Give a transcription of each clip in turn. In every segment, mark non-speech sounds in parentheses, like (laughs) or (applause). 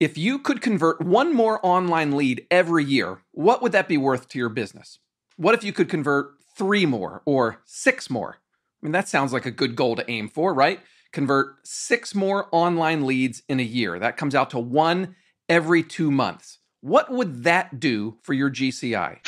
If you could convert one more online lead every year, what would that be worth to your business? What if you could convert three more or six more? I mean, that sounds like a good goal to aim for, right? Convert six more online leads in a year. That comes out to one every two months. What would that do for your GCI?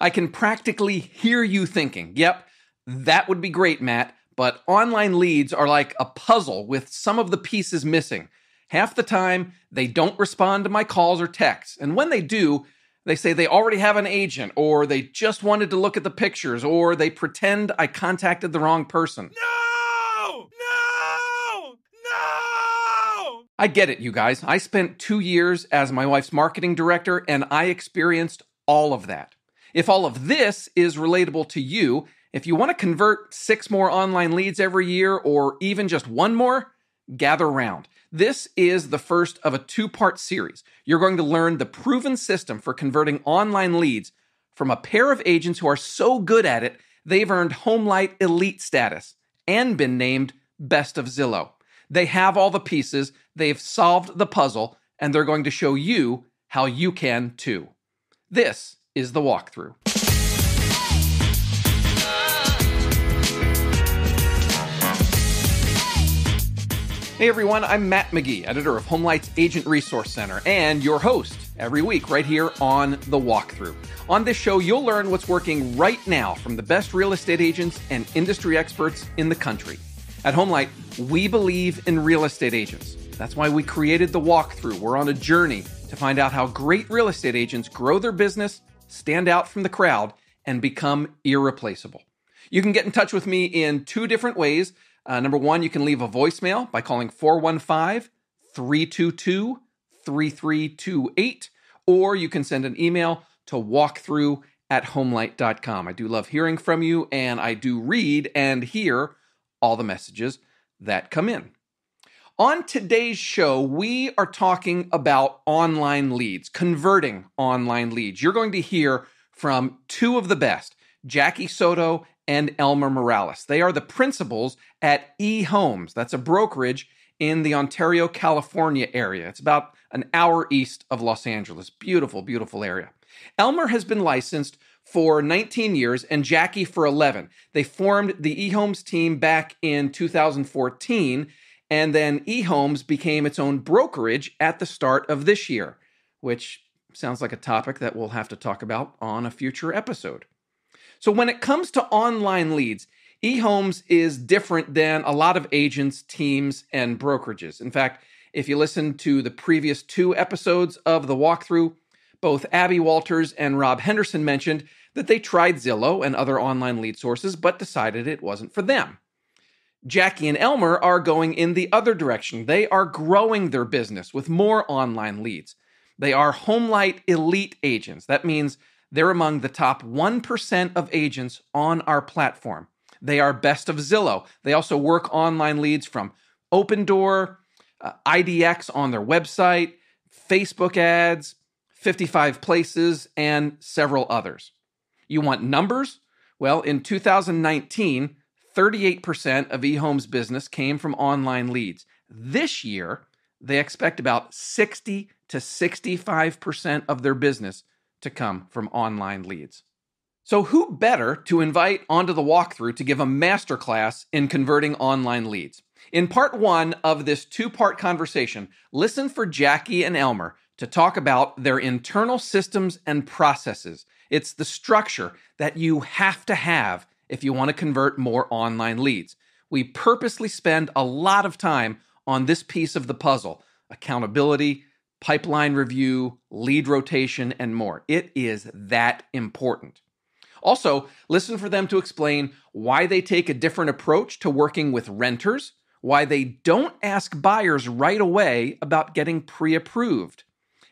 I can practically hear you thinking, yep, that would be great, Matt, but online leads are like a puzzle with some of the pieces missing. Half the time, they don't respond to my calls or texts. And when they do, they say they already have an agent, or they just wanted to look at the pictures, or they pretend I contacted the wrong person. No! No! No! I get it, you guys. I spent two years as my wife's marketing director, and I experienced all of that. If all of this is relatable to you, if you want to convert six more online leads every year, or even just one more, gather round. This is the first of a two part series. You're going to learn the proven system for converting online leads from a pair of agents who are so good at it, they've earned Homelight Elite status and been named Best of Zillow. They have all the pieces, they've solved the puzzle, and they're going to show you how you can too. This is the walkthrough. Hey everyone, I'm Matt McGee, editor of Homelight's Agent Resource Center, and your host every week right here on The Walkthrough. On this show, you'll learn what's working right now from the best real estate agents and industry experts in the country. At Homelight, we believe in real estate agents. That's why we created The Walkthrough. We're on a journey to find out how great real estate agents grow their business, stand out from the crowd, and become irreplaceable. You can get in touch with me in two different ways. Uh, number one, you can leave a voicemail by calling 415 322 3328, or you can send an email to walkthrough at homelight.com. I do love hearing from you, and I do read and hear all the messages that come in. On today's show, we are talking about online leads, converting online leads. You're going to hear from two of the best, Jackie Soto and Elmer Morales. They are the principals at eHomes. That's a brokerage in the Ontario, California area. It's about an hour east of Los Angeles. Beautiful, beautiful area. Elmer has been licensed for 19 years and Jackie for 11. They formed the eHomes team back in 2014, and then eHomes became its own brokerage at the start of this year, which sounds like a topic that we'll have to talk about on a future episode. So when it comes to online leads, eHomes is different than a lot of agents, teams, and brokerages. In fact, if you listen to the previous two episodes of the walkthrough, both Abby Walters and Rob Henderson mentioned that they tried Zillow and other online lead sources, but decided it wasn't for them. Jackie and Elmer are going in the other direction. They are growing their business with more online leads. They are Homelight Elite agents. That means they're among the top 1% of agents on our platform. They are best of Zillow. They also work online leads from Opendoor, uh, IDX on their website, Facebook ads, 55 places, and several others. You want numbers? Well, in 2019, 38% of eHome's business came from online leads. This year, they expect about 60 to 65% of their business to come from online leads. So, who better to invite onto the walkthrough to give a masterclass in converting online leads? In part one of this two part conversation, listen for Jackie and Elmer to talk about their internal systems and processes. It's the structure that you have to have if you want to convert more online leads. We purposely spend a lot of time on this piece of the puzzle accountability, pipeline review, lead rotation, and more. It is that important. Also, listen for them to explain why they take a different approach to working with renters, why they don't ask buyers right away about getting pre approved.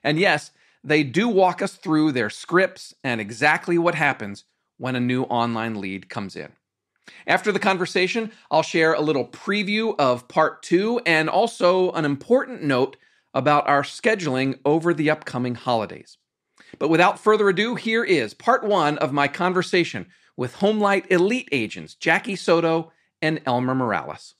And yes, they do walk us through their scripts and exactly what happens when a new online lead comes in. After the conversation, I'll share a little preview of part two and also an important note about our scheduling over the upcoming holidays. But without further ado, here is part one of my conversation with Homelight Elite agents Jackie Soto and Elmer Morales.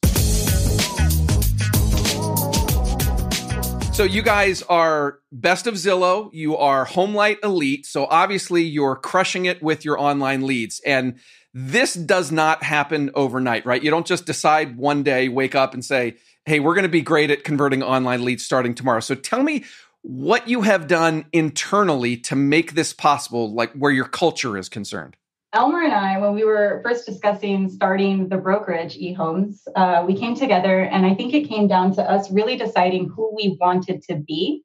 So you guys are best of Zillow. You are Homelight Elite. So obviously you're crushing it with your online leads. And this does not happen overnight, right? You don't just decide one day, wake up and say, hey, we're going to be great at converting online leads starting tomorrow. So tell me what you have done internally to make this possible, like where your culture is concerned. Elmer and I, when we were first discussing starting the brokerage eHomes, uh, we came together and I think it came down to us really deciding who we wanted to be.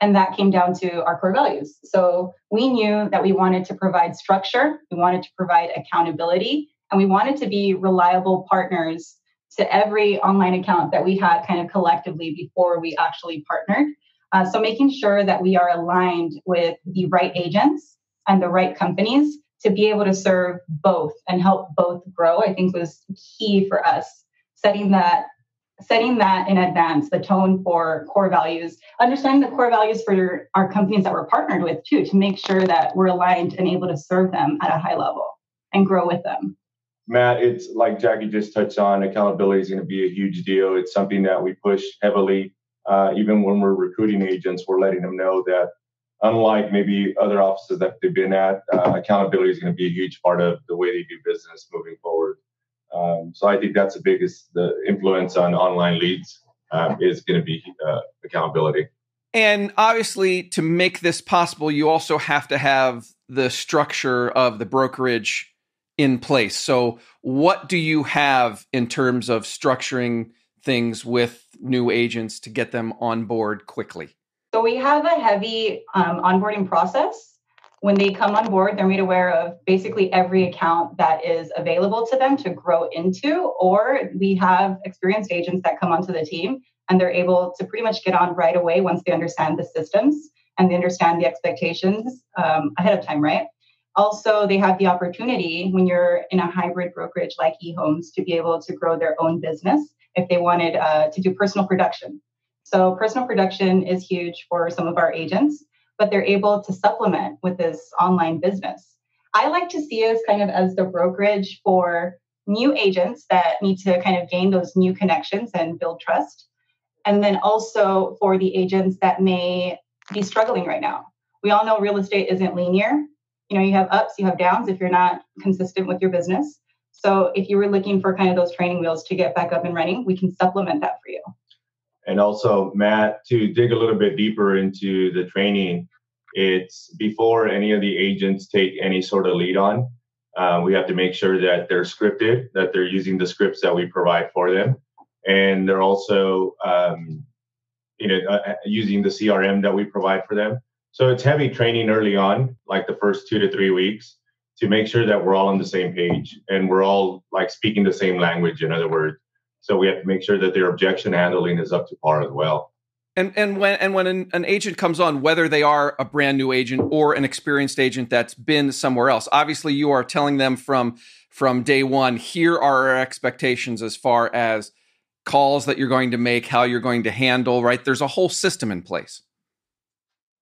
And that came down to our core values. So we knew that we wanted to provide structure, we wanted to provide accountability, and we wanted to be reliable partners to every online account that we had kind of collectively before we actually partnered. Uh, so making sure that we are aligned with the right agents and the right companies to be able to serve both and help both grow, I think was key for us. Setting that setting that in advance, the tone for core values, understanding the core values for our companies that we're partnered with too, to make sure that we're aligned and able to serve them at a high level and grow with them. Matt, it's like Jackie just touched on, accountability is going to be a huge deal. It's something that we push heavily. Uh, even when we're recruiting agents, we're letting them know that unlike maybe other offices that they've been at, uh, accountability is going to be a huge part of the way they do business moving forward. Um, so I think that's the biggest the influence on online leads um, is going to be uh, accountability. And obviously, to make this possible, you also have to have the structure of the brokerage in place. So, what do you have in terms of structuring things with new agents to get them on board quickly? So we have a heavy um, onboarding process. When they come on board, they're made aware of basically every account that is available to them to grow into, or we have experienced agents that come onto the team and they're able to pretty much get on right away once they understand the systems and they understand the expectations um, ahead of time, right? Also, they have the opportunity when you're in a hybrid brokerage like eHomes to be able to grow their own business if they wanted uh, to do personal production. So personal production is huge for some of our agents, but they're able to supplement with this online business. I like to see us kind of as the brokerage for new agents that need to kind of gain those new connections and build trust. And then also for the agents that may be struggling right now. We all know real estate isn't linear. You know, you have ups, you have downs if you're not consistent with your business. So if you were looking for kind of those training wheels to get back up and running, we can supplement that for you. And also, Matt, to dig a little bit deeper into the training, it's before any of the agents take any sort of lead on, uh, we have to make sure that they're scripted, that they're using the scripts that we provide for them. And they're also, um, you know, uh, uh using the CRM that we provide for them. So it's heavy training early on, like the first two to three weeks, to make sure that we're all on the same page and we're all like speaking the same language. In other words, so we have to make sure that their objection handling is up to par as well. And and when and when an, an, agent comes on, whether they are a brand new agent or an experienced agent that's been somewhere else, obviously you are telling them from from day one. Here are our expectations as far as calls that you're going to make, how you're going to handle. Right, there's a whole system in place.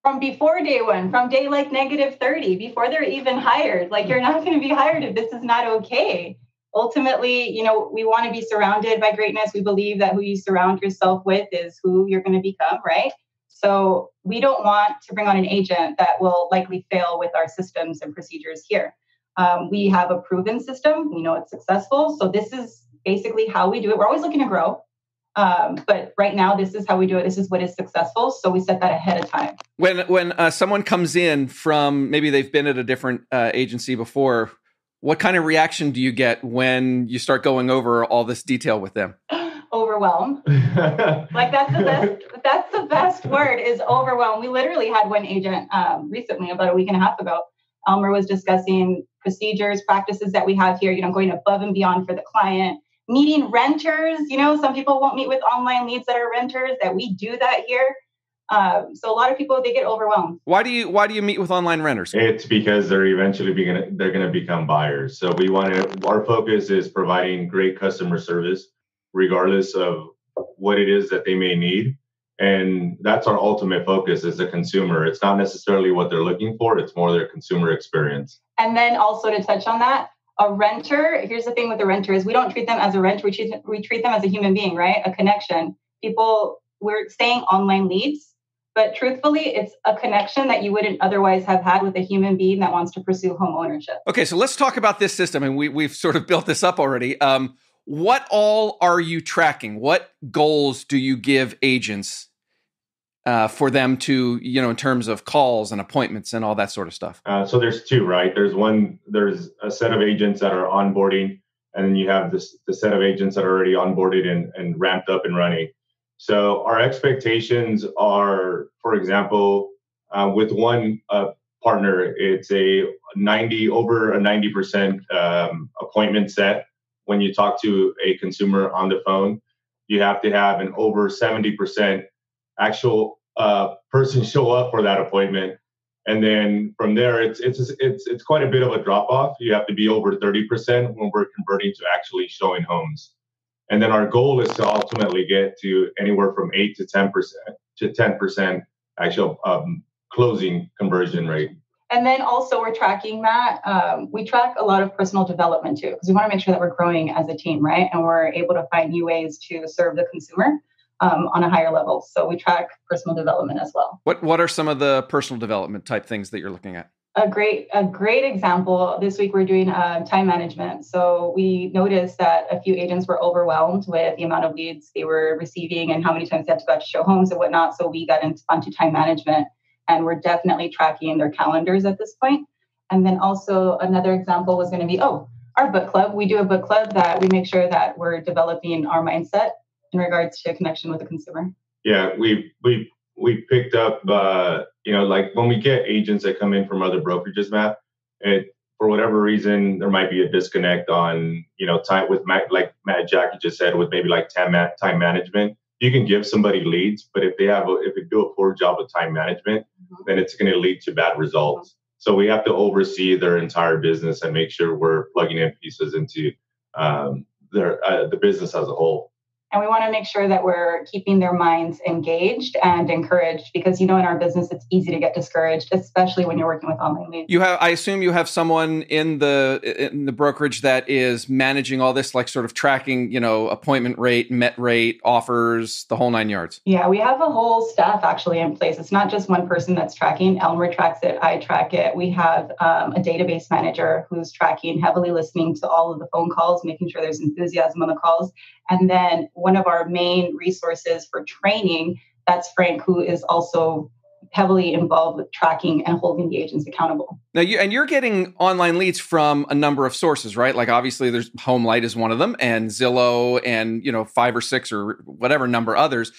From before day one, from day like negative thirty, before they're even hired, like you're not going to be hired if this is not okay ultimately, you know, we want to be surrounded by greatness. We believe that who you surround yourself with is who you're going to become, right? So we don't want to bring on an agent that will likely fail with our systems and procedures here. Um, we have a proven system. We know it's successful. So this is basically how we do it. We're always looking to grow. Um, but right now, this is how we do it. This is what is successful. So we set that ahead of time. When when uh, someone comes in from maybe they've been at a different uh, agency before, what kind of reaction do you get when you start going over all this detail with them? (gasps) Overwhelmed. (laughs) like that's the best. That's the best word is overwhelmed. We literally had one agent um, recently, about a week and a half ago. Elmer was discussing procedures, practices that we have here. You know, going above and beyond for the client. Meeting renters. You know, some people won't meet with online leads that are renters. That we do that here. Um, so a lot of people they get overwhelmed. Why do you why do you meet with online renters? It's because they're eventually being they're going to become buyers. So we want to our focus is providing great customer service regardless of what it is that they may need. And that's our ultimate focus as a consumer. It's not necessarily what they're looking for, it's more their consumer experience. And then also to touch on that, a renter, here's the thing with the renter is we don't treat them as a renter, we treat, we treat them as a human being, right? A connection. People, we're saying online leads But truthfully, it's a connection that you wouldn't otherwise have had with a human being that wants to pursue home ownership. Okay, so let's talk about this system, and we, we've sort of built this up already. Um, what all are you tracking? What goals do you give agents uh, for them to, you know, in terms of calls and appointments and all that sort of stuff? Uh, so there's two, right? There's one, there's a set of agents that are onboarding, and then you have this the set of agents that are already onboarded and, and ramped up and running. So our expectations are, for example, uh, with one uh, partner, it's a 90 over a 90% um, appointment set. When you talk to a consumer on the phone, you have to have an over 70% actual uh, person show up for that appointment. And then from there, it's it's it's it's quite a bit of a drop off. You have to be over 30% when we're converting to actually showing homes. And then our goal is to ultimately get to anywhere from eight to 10% to 10% actual um, closing conversion rate. And then also we're tracking that. Um, we track a lot of personal development too, because we want to make sure that we're growing as a team, right? And we're able to find new ways to serve the consumer um, on a higher level. So we track personal development as well. What What are some of the personal development type things that you're looking at? A great a great example. This week we're doing uh, time management. So we noticed that a few agents were overwhelmed with the amount of leads they were receiving and how many times they had to go out to show homes and whatnot. So we got into, onto time management, and we're definitely tracking their calendars at this point. And then also another example was going to be oh our book club. We do a book club that we make sure that we're developing our mindset in regards to connection with the consumer? Yeah, we we we picked up uh, you know like when we get agents that come in from other brokerages, Matt, it for whatever reason there might be a disconnect on you know time with Matt, like Matt Jackie just said with maybe like time time management. You can give somebody leads, but if they have a, if they do a poor job of time management, mm-hmm. then it's going to lead to bad results. Mm-hmm. So we have to oversee their entire business and make sure we're plugging in pieces into um, their uh, the business as a whole and we want to make sure that we're keeping their minds engaged and encouraged because you know in our business it's easy to get discouraged especially when you're working with online leads. You have i assume you have someone in the in the brokerage that is managing all this like sort of tracking you know appointment rate met rate offers the whole nine yards? Yeah we have a whole staff actually in place. It's not just one person that's tracking. Elmer tracks it. I track it. We have um, a database manager who's tracking heavily listening to all of the phone calls making sure there's enthusiasm on the calls. And then one of our main resources for training, that's Frank, who is also heavily involved with tracking and holding the agents accountable. Now, you and you're getting online leads from a number of sources, right? Like obviously, there's HomeLight is one of them, and Zillow, and you know five or six or whatever number others.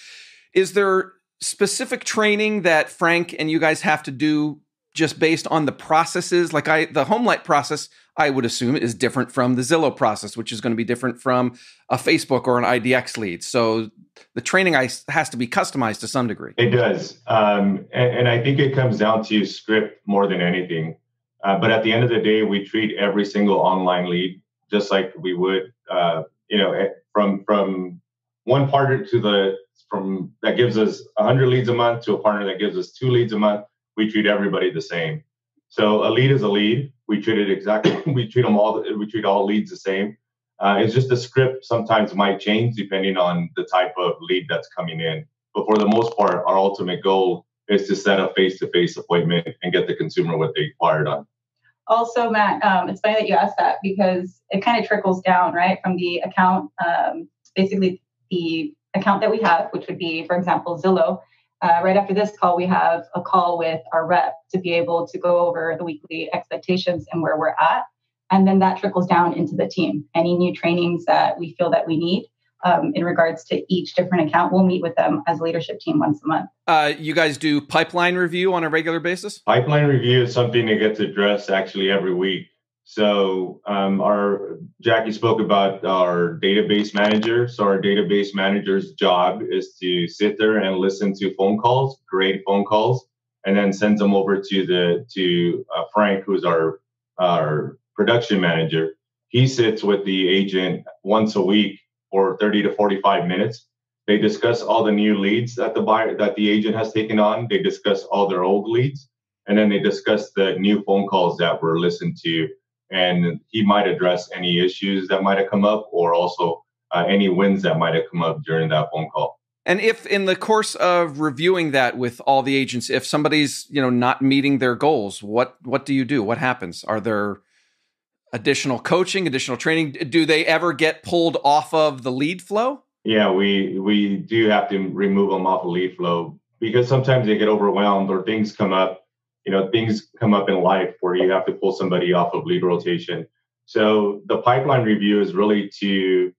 Is there specific training that Frank and you guys have to do just based on the processes? Like I, the HomeLight process, I would assume is different from the Zillow process, which is going to be different from a Facebook or an IDX lead. So the training has to be customized to some degree. It does, um, and, and, I think it comes down to script more than anything. Uh, but at the end of the day, we treat every single online lead just like we would, uh, you know, eh, from from one partner to the from that gives us 100 leads a month to a partner that gives us two leads a month we treat everybody the same. So a lead is a lead. We treat it exactly. (laughs) we treat them all. We treat all leads the same. Uh, it's just the script sometimes might change depending on the type of lead that's coming in. But for the most part, our ultimate goal is to set a face-to-face appointment and get the consumer what they inquired on. Also, Matt, um, it's funny that you asked that because it kind of trickles down, right, from the account, um, basically the account that we have, which would be, for example, Zillow uh, right after this call, we have a call with our rep to be able to go over the weekly expectations and where we're at. And then that trickles down into the team. Any new trainings that we feel that we need um, in regards to each different account, we'll meet with them as a leadership team once a month. Uh, you guys do pipeline review on a regular basis? Pipeline review is something that gets addressed actually every week. So um, our Jackie spoke about our database manager. So our database manager's job is to sit there and listen to phone calls, great phone calls, and then sends them over to the to uh, Frank, who's our our production manager. He sits with the agent once a week for 30 to 45 minutes. They discuss all the new leads that the buyer that the agent has taken on. They discuss all their old leads, and then they discuss the new phone calls that were listened to and he might address any issues that might have come up or also uh, any wins that might have come up during that phone call. And if in the course of reviewing that with all the agents, if somebody's, you know, not meeting their goals, what what do you do? What happens? Are there additional coaching, additional training? Do they ever get pulled off of the lead flow? Yeah, we we do have to remove them off of lead flow because sometimes they get overwhelmed or things come up. You know, things come up in life where you have to pull somebody off of lead rotation. So the pipeline review is really to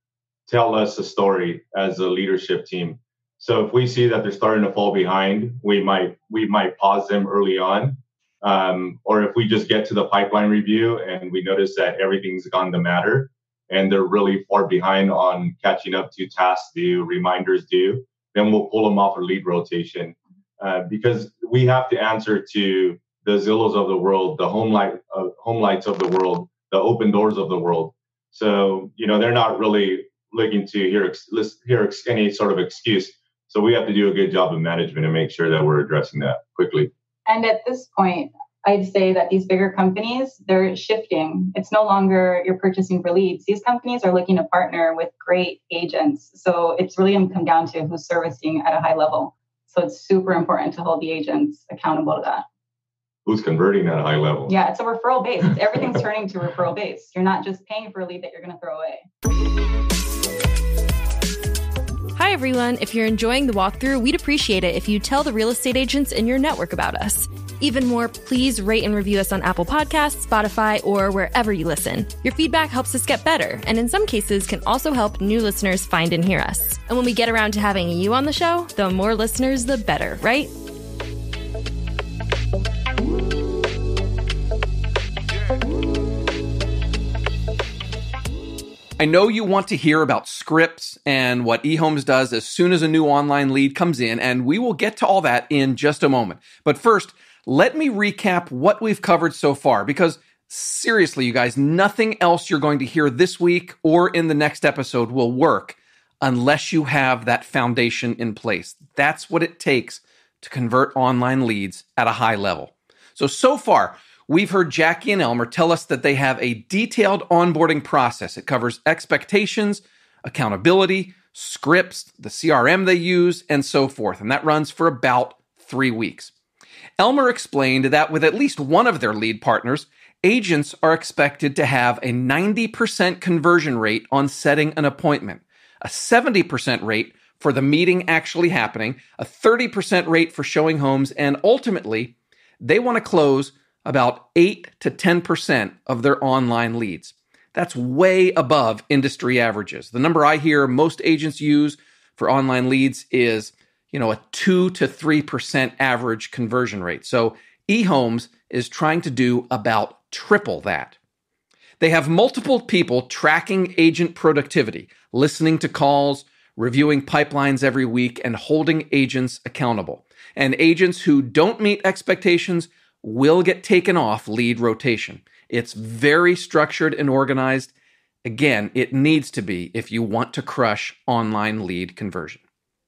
tell us a story as a leadership team. So if we see that they're starting to fall behind, we might we might pause them early on um, or if we just get to the pipeline review and we notice that everything's gone to matter and they're really far behind on catching up to tasks due, reminders due, then we'll pull them off a lead rotation uh, because we have to answer to the Zillows of the world, the HomeLight, uh, HomeLights of the world, the Opendoors of the world. So you know they're not really looking to hear hear any sort of excuse. So we have to do a good job of management and make sure that we're addressing that quickly. And at this point, I'd say that these bigger companies, they're shifting. It's no longer you're purchasing for leads. These companies are looking to partner with great agents. So it's really come down to who's servicing at a high level. So it's super important to hold the agents accountable to that. Who's converting at a high level? Yeah, it's a referral base. Everything's (laughs) turning to referral base. You're not just paying for a lead that you're going to throw away. Hi, everyone. If you're enjoying the walkthrough, we'd appreciate it if you tell the real estate agents in your network about us. Even more, please rate and review us on Apple Podcasts, Spotify, or wherever you listen. Your feedback helps us get better, and in some cases, can also help new listeners find and hear us. And when we get around to having you on the show, the more listeners, the better, right? I know you want to hear about scripts and what eHomes does as soon as a new online lead comes in, and we will get to all that in just a moment. But first, let me recap what we've covered so far because seriously, you guys, nothing else you're going to hear this week or in the next episode will work unless you have that foundation in place. That's what it takes to convert online leads at a high level. So, so far, We've heard Jackie and Elmer tell us that they have a detailed onboarding process. It covers expectations, accountability, scripts, the CRM they use, and so forth. And that runs for about three weeks. Elmer explained that with at least one of their lead partners, agents are expected to have a 90% conversion rate on setting an appointment, a 70% rate for the meeting actually happening, a 30% rate for showing homes, and ultimately, they want to close about 8 to 10% of their online leads. That's way above industry averages. The number I hear most agents use for online leads is, you know, a 2 to 3% average conversion rate. So eHomes is trying to do about triple that. They have multiple people tracking agent productivity, listening to calls, reviewing pipelines every week, and holding agents accountable. And agents who don't meet expectations will get taken off lead rotation. It's very structured and organized. Again, it needs to be if you want to crush online lead conversion.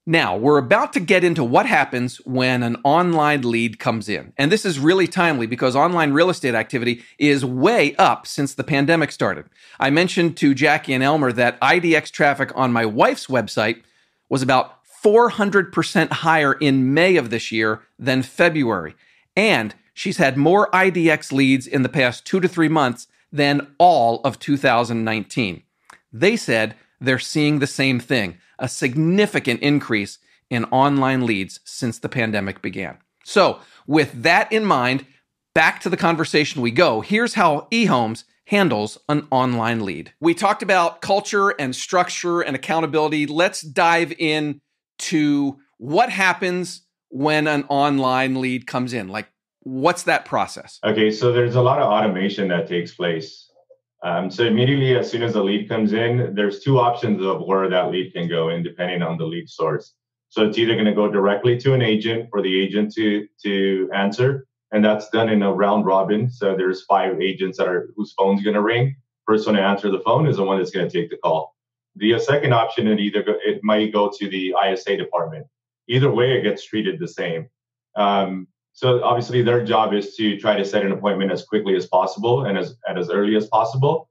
Now, we're about to get into what happens when an online lead comes in. And this is really timely because online real estate activity is way up since the pandemic started. I mentioned to Jackie and Elmer that IDX traffic on my wife's website was about 400% higher in May of this year than February. And she's had more IDX leads in the past two to three months than all of 2019. They said they're seeing the same thing a significant increase in online leads since the pandemic began. So, with that in mind, back to the conversation we go. Here's how eHomes handles an online lead. We talked about culture and structure and accountability. Let's dive in to what happens when an online lead comes in. Like What's that process? Okay, so there's a lot of automation that takes place. Um, so immediately, as soon as a lead comes in, there's two options of where that lead can go, in depending on the lead source. So it's either going to go directly to an agent for the agent to to answer, and that's done in a round robin. So there's five agents that are whose phone's going to ring. First one to answer the phone is the one that's going to take the call. The second option, it either go, it might go to the ISA department. Either way, it gets treated the same. Um, so obviously their job is to try to set an appointment as quickly as possible and as, and as early as possible.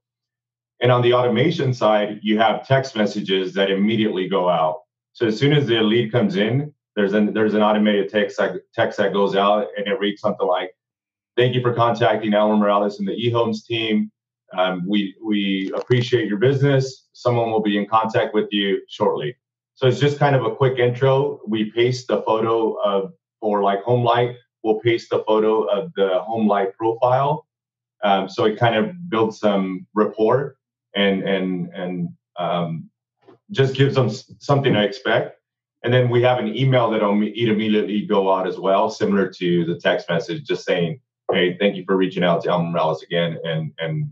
And on the automation side, you have text messages that immediately go out. So as soon as the lead comes in, there's an there's an automated text that, text that goes out and it reads something like, "Thank you for contacting Elmer Morales and the eHomes team. Um, we we appreciate your business. Someone will be in contact with you shortly." So it's just kind of a quick intro. We paste the photo of for like HomeLight. We'll paste the photo of the HomeLight profile. Um, so it kind of builds some rapport and and and um, just gives them something to expect. And then we have an email that'll immediately go out as well, similar to the text message, just saying, "Hey, thank you for reaching out to Elmer Morales again," and and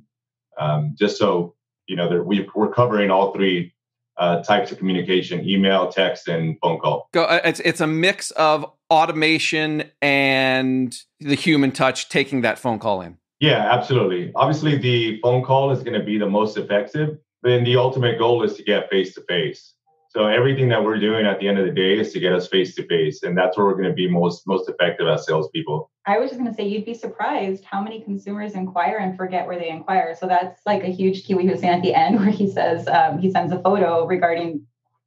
um, just so you know, we, we're covering all three uh, types of communication: email, text, and phone call. Go. Uh, it's it's a mix of automation and the human touch taking that phone call in. Yeah, absolutely. Obviously, the phone call is going to be the most effective, then the ultimate goal is to get face to face. So everything that we're doing at the end of the day is to get us face to face, and that's where we're going to be most most effective as salespeople. I was just going to say you'd be surprised how many consumers inquire and forget where they inquire. So that's like a huge Kiwi was saying at the end (laughs) where he says um, he sends a photo regarding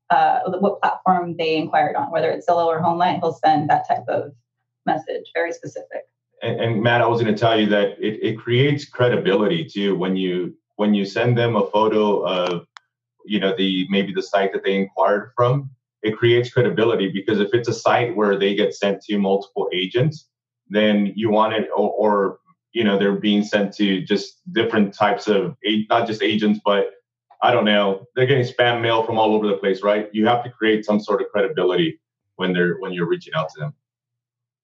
uh, what platform they inquired on, whether it's Zillow or HomeLight. He'll send that type of message, very specific. And, and Matt, I was going to tell you that it, it creates credibility too when you when you send them a photo of you know the maybe the site that they inquired from it creates credibility because if it's a site where they get sent to multiple agents then you want it or, or you know they're being sent to just different types of not just agents but i don't know they're getting spam mail from all over the place right you have to create some sort of credibility when they're when you're reaching out to them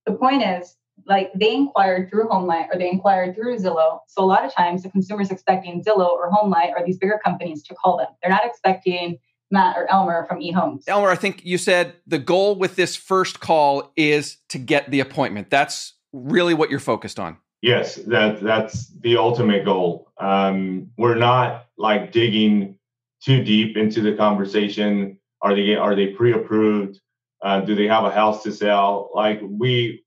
the point is like they inquired through HomeLight or they inquired through Zillow. So a lot of times the consumer's expecting Zillow or HomeLight or these bigger companies to call them. They're not expecting Matt or Elmer from eHomes. Elmer, I think you said the goal with this first call is to get the appointment. That's really what you're focused on. Yes, that that's the ultimate goal. Um, we're not like digging too deep into the conversation. Are they are they pre-approved? Uh, do they have a house to sell? Like we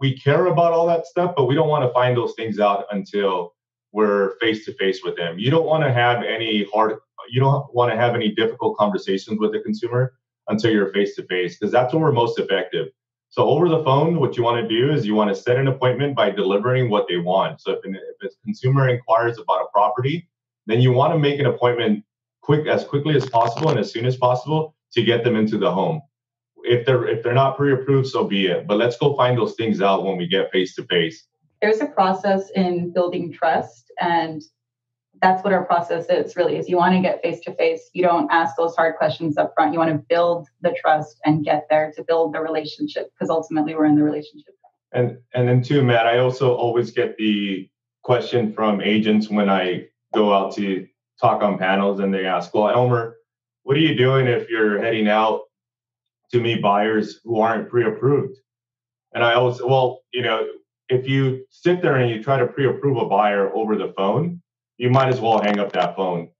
we care about all that stuff, but we don't want to find those things out until we're face to face with them. You don't want to have any hard, you don't want to have any difficult conversations with the consumer until you're face to face, because that's when we're most effective. So over the phone, what you want to do is you want to set an appointment by delivering what they want. So if, an, if a consumer inquires about a property, then you want to make an appointment quick as quickly as possible and as soon as possible to get them into the home if they're if they're not pre-approved, so be it. But let's go find those things out when we get face to face. There's a process in building trust, and that's what our process is. Really, is you want to get face to face. You don't ask those hard questions up front. You want to build the trust and get there to build the relationship because ultimately we're in the relationship. And and then too, Matt, I also always get the question from agents when I go out to talk on panels, and they ask, "Well, Elmer, what are you doing if you're heading out to meet buyers who aren't pre-approved. And I always, well, you know, if you sit there and you try to pre-approve a buyer over the phone, you might as well hang up that phone.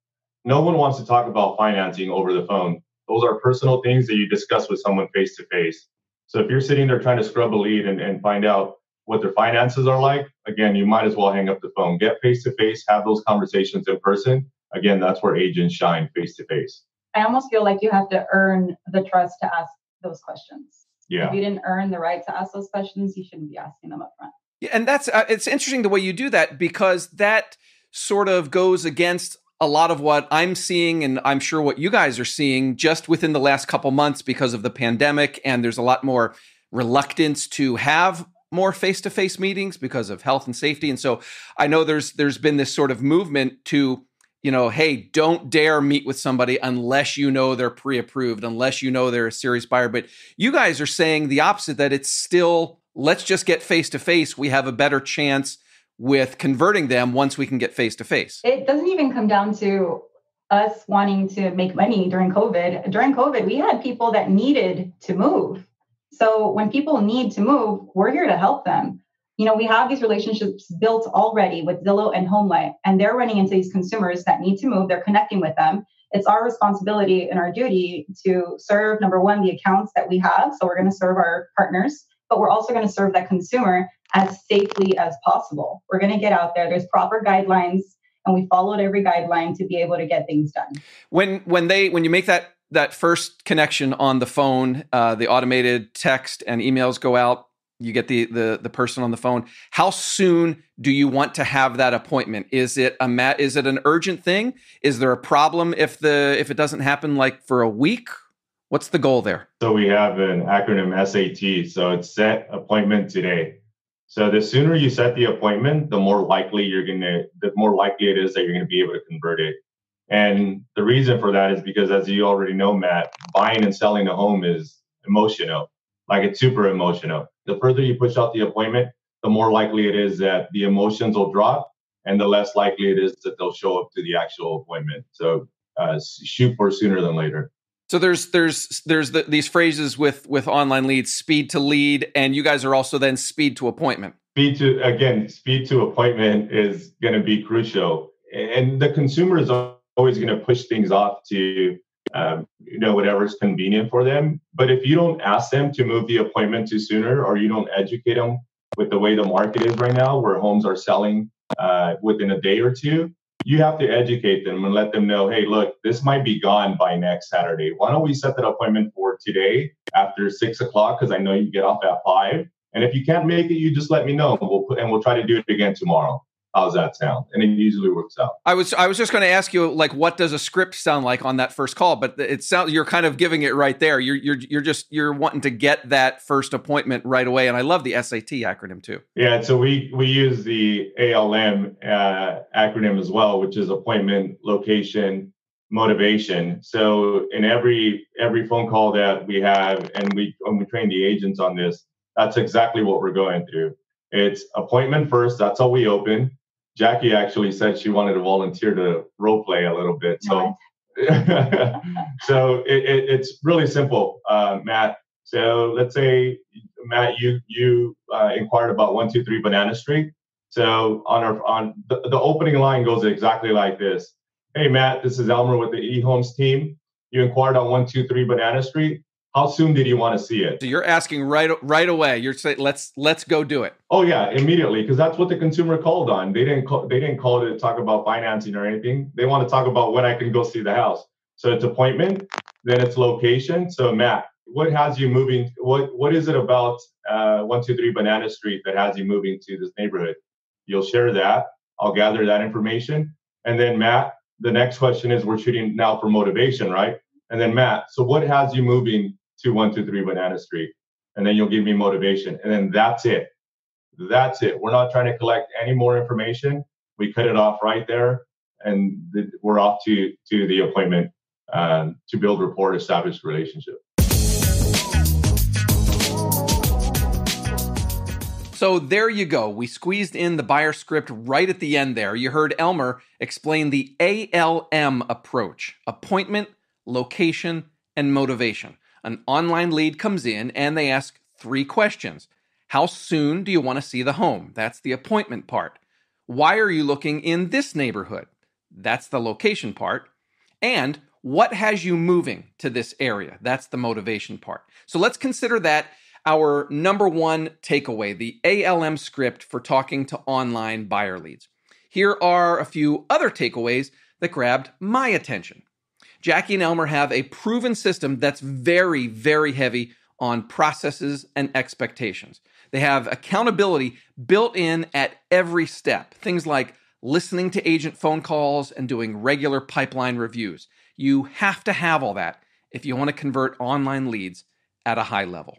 No one wants to talk about financing over the phone. Those are personal things that you discuss with someone face to face. So if you're sitting there trying to scrub a lead and, and find out what their finances are like, again, you might as well hang up the phone. Get face to face, have those conversations in person. Again, that's where agents shine face to face. I almost feel like you have to earn the trust to ask those questions. Yeah. If you didn't earn the right to ask those questions, you shouldn't be asking them up front. Yeah, and that's uh, it's interesting the way you do that because that sort of goes against a lot of what I'm seeing and I'm sure what you guys are seeing just within the last couple months because of the pandemic and there's a lot more reluctance to have more face-to-face meetings because of health and safety and so I know there's there's been this sort of movement to you know, hey, don't dare meet with somebody unless you know they're pre approved, unless you know they're a serious buyer. But you guys are saying the opposite that it's still, let's just get face to face. We have a better chance with converting them once we can get face to face. It doesn't even come down to us wanting to make money during COVID. During COVID, we had people that needed to move. So when people need to move, we're here to help them you know, we have these relationships built already with Zillow and HomeLight, and they're running into these consumers that need to move. They're connecting with them. It's our responsibility and our duty to serve number one, the accounts that we have. So we're going to serve our partners, but we're also going to serve that consumer as safely as possible. We're going to get out there. There's proper guidelines and we followed every guideline to be able to get things done. When when they when you make that that first connection on the phone, uh, the automated text and emails go out. You get the the the person on the phone. How soon do you want to have that appointment? Is it a mat? Is it an urgent thing? Is there a problem if the if it doesn't happen like for a week? What's the goal there? So we have an acronym SAT. So it's set appointment today. So the sooner you set the appointment, the more likely you're gonna, the more likely it is that you're gonna be able to convert it. And the reason for that is because, as you already know, Matt, buying and selling a home is emotional. Like it's super emotional. The further you push out the appointment, the more likely it is that the emotions will drop and the less likely it is that they'll show up to the actual appointment. So uh, shoot for sooner than later. So there's there's there's the, these phrases with with online leads, speed to lead, and you guys are also then speed to appointment. Speed to again, speed to appointment is going to be crucial, and the consumer is always going to push things off to um, you know whatever's convenient for them. But if you don't ask them to move the appointment to sooner, or you don't educate them with the way the market is right now, where homes are selling uh, within a day or two, you have to educate them and let them know, hey, look, this might be gone by next Saturday. Why don't we set that appointment for today after six o'clock? Because I know you get off at five. And if you can't make it, you just let me know, and we'll put, and we'll try to do it again tomorrow. How's that sound? And it usually works out. I was I was just going to ask you like what does a script sound like on that first call, but it sounds you're kind of giving it right there. You're you're you're just you're wanting to get that first appointment right away, and I love the SAT acronym too. Yeah, so we we use the ALM uh, acronym as well, which is appointment, location, motivation. So in every every phone call that we have, and we when we train the agents on this, that's exactly what we're going through. It's appointment first. That's how we open. Jackie actually said she wanted to volunteer to role play a little bit. So, (laughs) so it, it, it's really simple, uh, Matt. So let's say Matt, you you uh, inquired about one two three Banana Street. So on our on the, the opening line goes exactly like this. Hey Matt, this is Elmer with the eHomes team. You inquired on one two three Banana Street how soon did you want to see it? So you're asking right right away. You're saying let's let's go do it. Oh yeah, immediately because that's what the consumer called on. They didn't call, they didn't call to talk about financing or anything. They want to talk about when I can go see the house. So it's appointment, then it's location. So Matt, what has you moving? What what is it about uh, one two three Banana Street that has you moving to this neighborhood? You'll share that. I'll gather that information, and then Matt, the next question is we're shooting now for motivation, right? And then Matt, so what has you moving to 123 Banana Street. And then you'll give me motivation. And then that's it. That's it. We're not trying to collect any more information. We cut it off right there. And we're off to, to the appointment um, to build rapport, establish relationship. So there you go. We squeezed in the buyer script right at the end there. You heard Elmer explain the ALM approach appointment, location, and motivation an online lead comes in and they ask three questions. How soon do you want to see the home? That's the appointment part. Why are you looking in this neighborhood? That's the location part. And what has you moving to this area? That's the motivation part. So let's consider that our number one takeaway the ALM script for talking to online buyer leads. Here are a few other takeaways that grabbed my attention. Jackie and Elmer have a proven system that's very, very heavy on processes and expectations. They have accountability built in at every step. Things like listening to agent phone calls and doing regular pipeline reviews. You have to have all that if you want to convert online leads at a high level.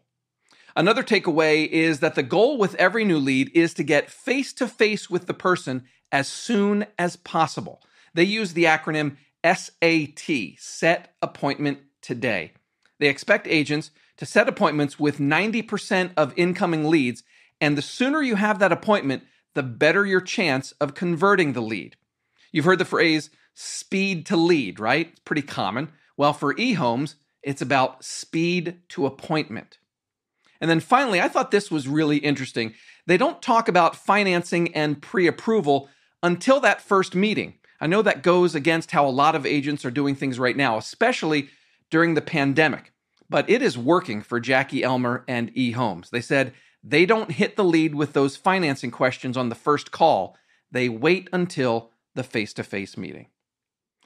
Another takeaway is that the goal with every new lead is to get face to face with the person as soon as possible. They use the acronym SAT, set appointment today. They expect agents to set appointments with 90% of incoming leads, and the sooner you have that appointment, the better your chance of converting the lead. You've heard the phrase speed to lead, right? It's pretty common. Well, for eHomes, it's about speed to appointment. And then finally, I thought this was really interesting. They don't talk about financing and pre approval until that first meeting. I know that goes against how a lot of agents are doing things right now, especially during the pandemic, but it is working for Jackie Elmer and eHomes. They said they don't hit the lead with those financing questions on the first call, they wait until the face to face meeting.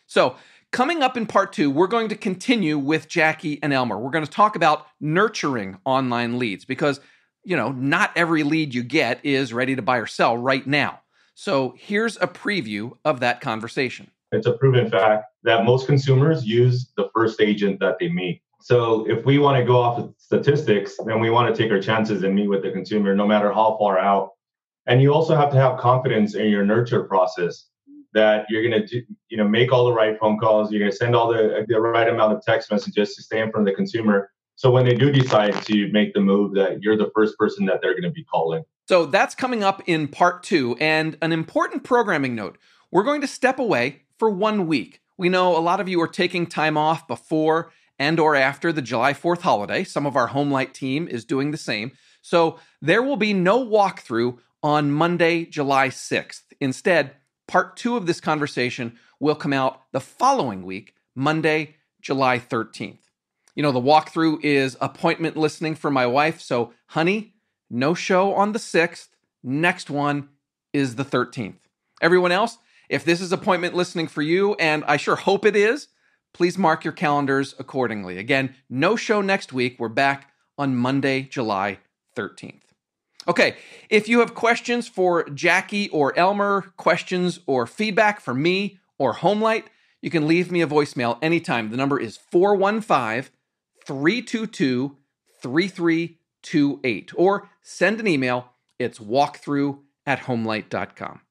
So, Coming up in part two, we're going to continue with Jackie and Elmer. We're going to talk about nurturing online leads because, you know, not every lead you get is ready to buy or sell right now. So here's a preview of that conversation. It's a proven fact that most consumers use the first agent that they meet. So if we want to go off of statistics, then we want to take our chances and meet with the consumer no matter how far out. And you also have to have confidence in your nurture process that you're going to you know make all the right phone calls you're going to send all the, the right amount of text messages to stay in front of the consumer so when they do decide to make the move that you're the first person that they're going to be calling so that's coming up in part two. And an important programming note we're going to step away for one week. We know a lot of you are taking time off before and or after the july 4th holiday. Some of our HomeLight team is doing the same. So there will be no walkthrough on monday july 6th instead Part two of this conversation will come out the following week, Monday, July 13th. You know, the walkthrough is appointment listening for my wife. So, honey, no show on the 6th. Next one is the 13th. Everyone else, if this is appointment listening for you, and I sure hope it is, please mark your calendars accordingly. Again, no show next week. We're back on Monday, July 13th. Okay, if you have questions for Jackie or Elmer, questions or feedback for me or HomeLight, you can leave me a voicemail anytime. The number is 415 322 3328 or send an email. It's walkthrough at homelight.com.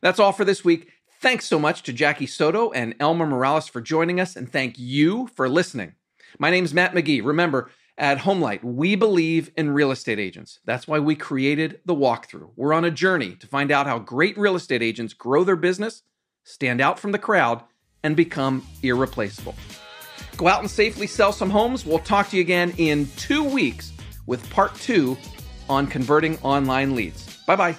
That's all for this week. Thanks so much to Jackie Soto and Elmer Morales for joining us, and thank you for listening. My name is Matt McGee. Remember, at HomeLight, we believe in real estate agents. That's why we created the walkthrough. We're on a journey to find out how great real estate agents grow their business, stand out from the crowd, and become irreplaceable. Go out and safely sell some homes. We'll talk to you again in two weeks with part two on converting online leads. Bye bye.